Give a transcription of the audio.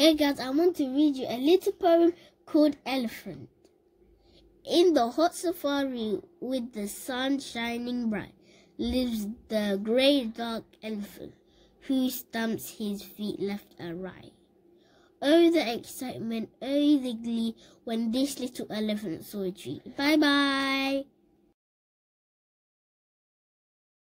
Hey guys, I want to read you a little poem called Elephant. In the hot safari with the sun shining bright lives the grey dark elephant who stamps his feet left and right. Oh, the excitement, oh, the glee when this little elephant saw a tree. Bye bye.